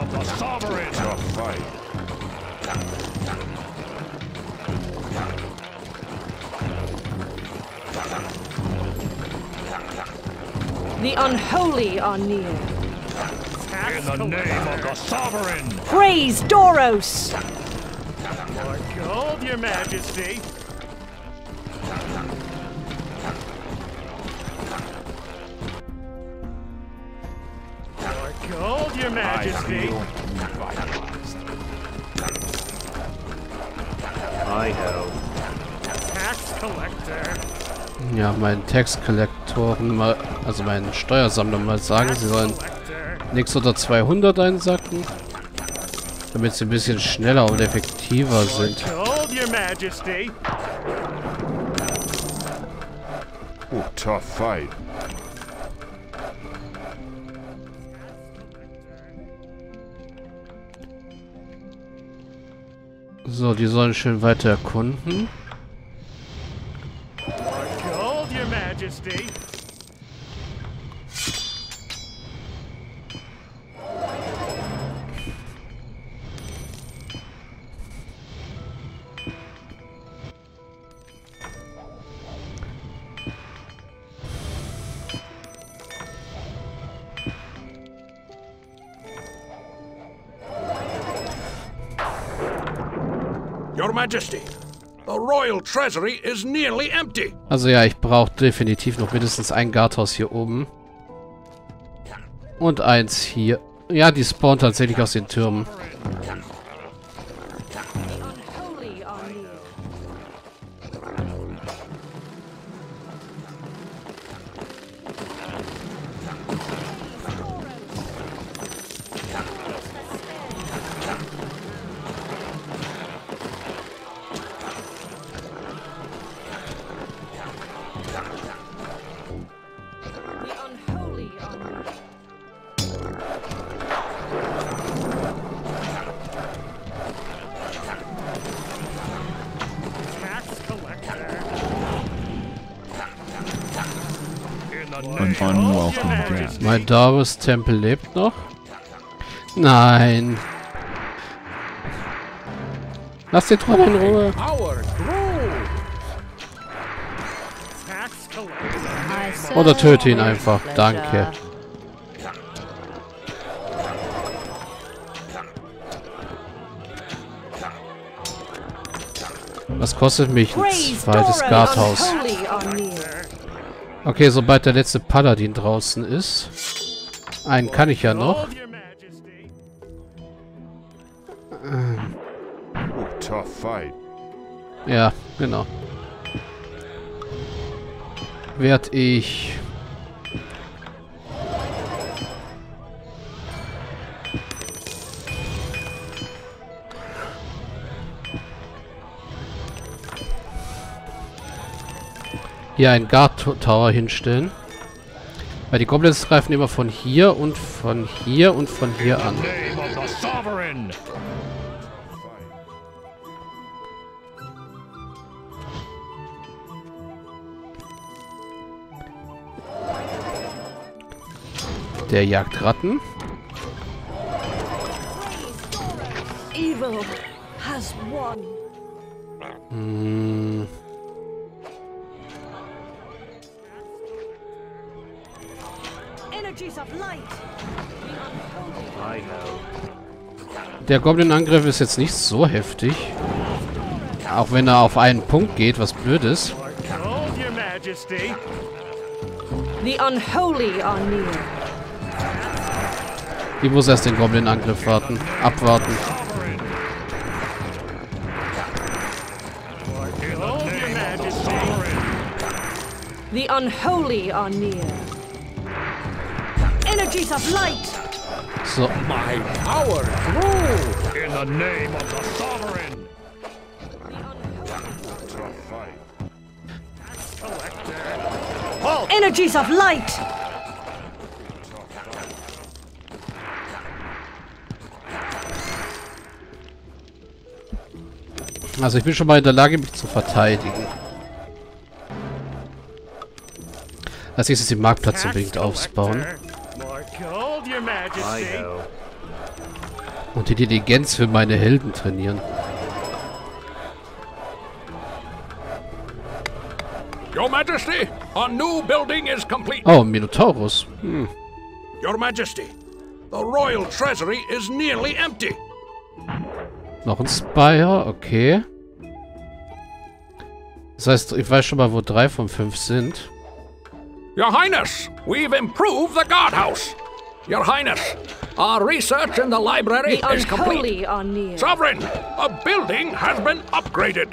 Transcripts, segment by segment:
of the sovereign. Tough fight. The unholy are near. In the name of the sovereign. Praise Doros! More gold, your majesty. Your majesty. I know. Tax collector. Ja, meinen Tax-Kollektoren mal, also meinen Steuersammler mal sagen, sie sollen nichts unter 200 einsacken. Damit sie ein bisschen schneller und effektiver sind. Oh, tough fight. So, die sollen schön weiter erkunden. Your Majesty, the royal treasury is nearly empty. Also ja, ich brauche definitiv noch mindestens ein Garthaus hier oben. Und eins hier. Ja, die spawnen tatsächlich aus den Türmen. Unwelcome guest. Mein Darius Tempel lebt noch. Nein. Lass den Troll in Ruhe. Oder töte ihn einfach. Danke. Was kostet mich ein zweites! Garthaus? Okay, sobald der letzte Paladin draußen ist. Einen kann ich ja noch. Ja, genau. Werd ich... Hier einen Guard Tower hinstellen. Weil die Goblins greifen immer von hier und von hier und von hier an. Der jagt Ratten. Evil has won. Hm, Der Goblin-Angriff ist jetzt nicht so heftig. Auch wenn er auf einen Punkt geht, was blöd ist. Ich muss erst den Goblin-Angriff warten. Abwarten. The unholy are near. Energies of light. So, My power grove. In the name of the sovereign. Energies of light. also ich bin schon mal in der Lage, mich zu verteidigen. Als nächstes den Marktplatz unbedingt aufbauen. Und Intelligenz für meine Helden trainieren. Your Majesty, a new building is complete. Oh, Minotaurus. Hm. Your Majesty, the royal treasury is nearly empty. Noch ein Spire, okay. Das heißt, ich weiß schon mal, wo drei von fünf sind. Your Highness, we've improved the guardhouse. Your Highness, our research in the library The is complete. are near. Sovereign, a building has been upgraded.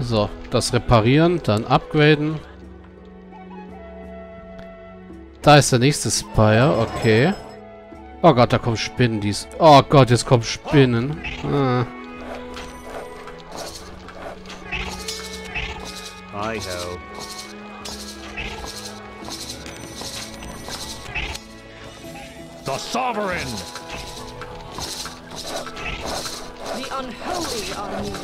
So, das reparieren, dann upgraden. Da ist der nächste Spire, okay. Oh Gott, da kommen Spinnen. Dies. Oh Gott, jetzt kommen Spinnen. Ah. I ho. The sovereign! The unholy are near.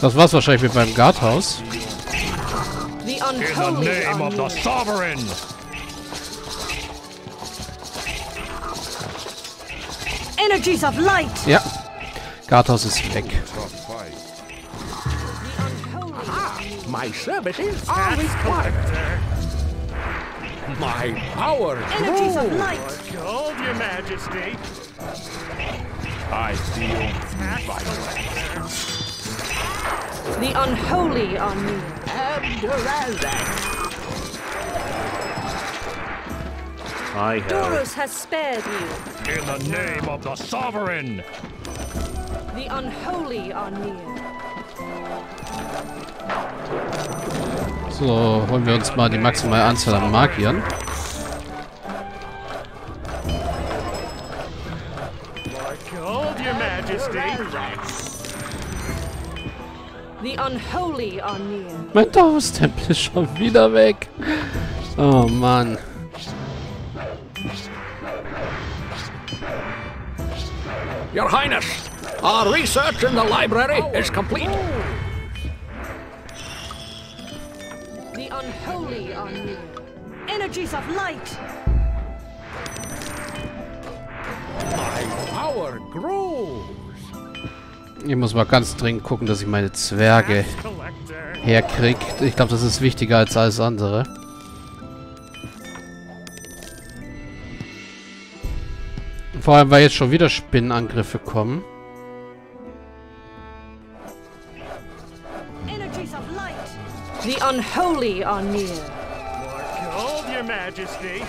Das war's wahrscheinlich mit meinem Guardhaus. The In the name of the sovereign! Energies of light. Ja. Guardhaus ist weg. Tough fight. The unholy are near. My services are required. My power Energies of grows. light. Gold, your majesty! I feel vital. The unholy are near. I ho. Doros has spared you. In the name of the sovereign! The unholy are near. So, holen wir uns mal die maximale Anzahl an Magiern. Gold, your majesty! The unholy are near. Mein Taurus-Tempel ist schon wieder weg. Oh Mann. Your Highness, our research in the library is complete. The unholy are near. Energies of light. My power grows. Ich muss mal ganz dringend gucken, dass ich meine Zwerge herkriege. Ich glaube, das ist wichtiger als alles andere. Vor allem, weil jetzt schon wieder Spinnenangriffe kommen. Energies of light. The unholy are near. More gold, your majesty!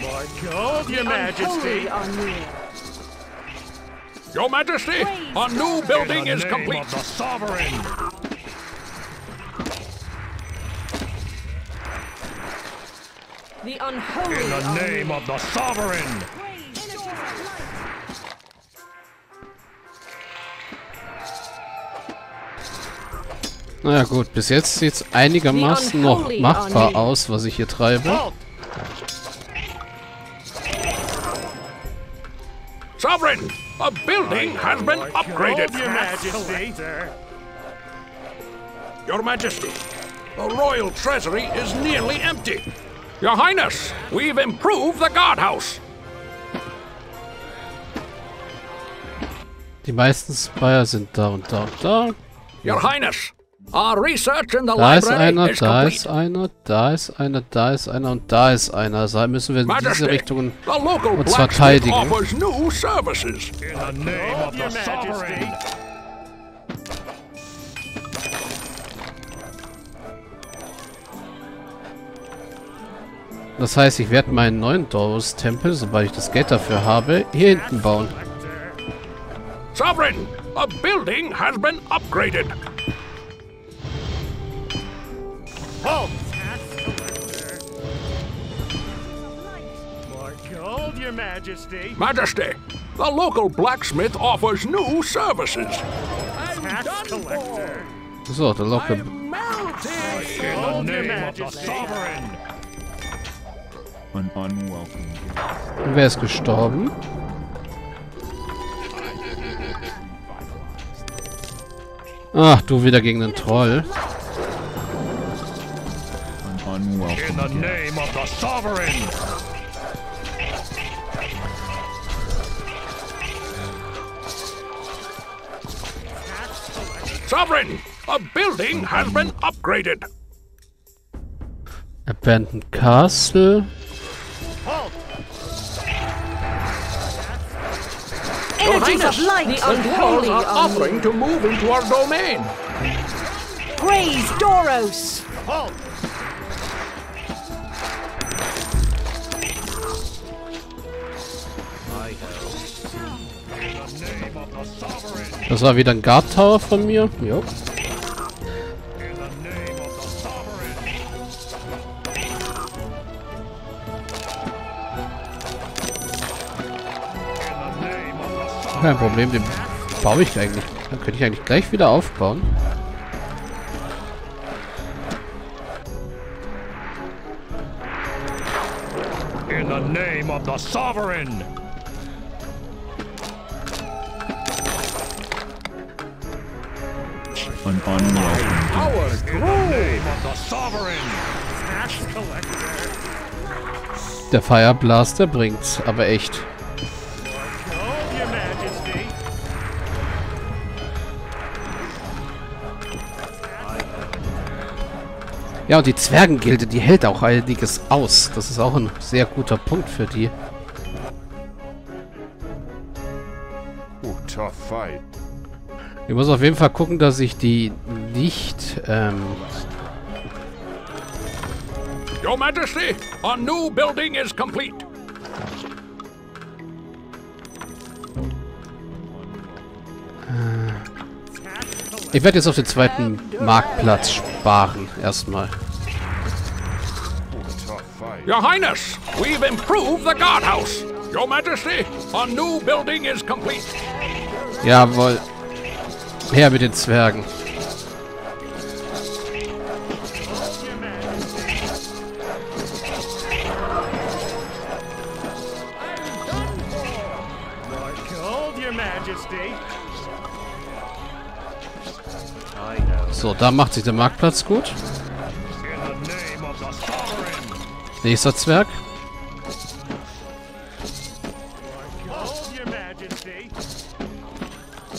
More gold, your majesty! Your Majesty, a new building In is complete. the sovereign! The unholy In the name of the sovereign! Light. Naja gut, bis jetzt sieht es einigermaßen noch machbar aus, was ich hier treibe. Sovereign, a building has been upgraded. Your majesty! Your Majesty, the royal treasury is nearly empty. Your Highness, we've improved the guardhouse. Die meisten Spire sind da und da und da. Your Highness, our research in the Da ist library einer, is da complete. ist einer, da ist einer, da ist einer und da ist einer. Also müssen wir in diese Majesty, Richtungen the local uns verteidigen. Das heißt, ich werde meinen neuen Doros-Tempel, sobald ich das Geld dafür habe, hier hinten bauen. Sovereign, a building has been upgraded. Tax collector! More gold, your majesty! Majesty, the local blacksmith offers new services. Tax collector! So, der Locke. Melting. In the name of the! Oh, sovereign! An unwelcome guest. Und wer ist gestorben? Ach, du wieder gegen den Troll. An In unwelcome the guest. name of the sovereign! Sovereign, a building has been upgraded. Abandoned Castle. Your Energies of light, walls unholy are on offering to move into our domain. Praise Doros! Sovereign! Das war wieder ein Guard Tower von mir. Jo. Kein Problem, den baue ich eigentlich. Dann könnte ich eigentlich gleich wieder aufbauen. In the name of the sovereign! An unwelcome Our In the name of the sovereign! Tax collector! Der Fire Blaster bringt's, aber echt. Ja, und die Zwergengilde, die hält auch einiges aus. Das ist auch ein sehr guter Punkt für die. Oh, tough fight. Ich muss auf jeden Fall gucken, dass ich die nicht... Ähm, Your Majesty, a new building is complete. ich werde jetzt auf den zweiten Marktplatz sparen. Erstmal. Your Highness, we've improved the guardhouse. Your Majesty, a new building is complete. Jawohl. Her mit den Zwergen. So, da macht sich der Marktplatz gut. Nächster Zwerg.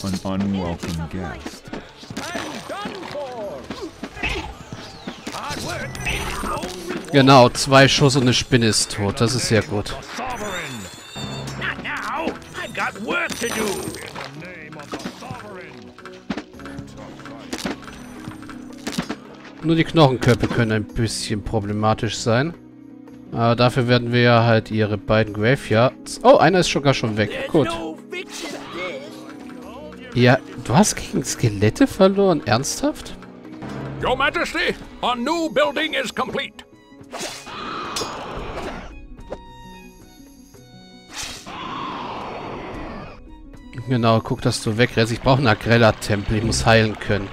An unwelcome guest. Genau, zwei Schuss und eine Spinne ist tot. Das ist sehr gut. Nur die Knochenköpfe können ein bisschen problematisch sein. Aber dafür werden wir ja halt ihre beiden Graveyards... Oh, einer ist sogar schon weg. Gut. Ja, du hast gegen Skelette verloren? Ernsthaft? Your Majesty, a new building is complete. Genau, guck, dass du wegrennst. Ich brauche einen Agrella-Tempel. Ich muss heilen können.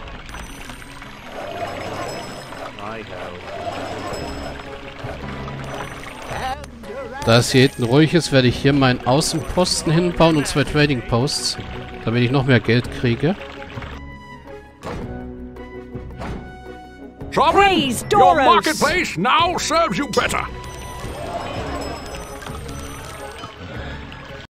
Da es hier hinten ruhig ist, werde ich hier meinen Außenposten hinbauen und zwei Trading Posts, damit ich noch mehr Geld kriege. Praise your marketplace now serves you better.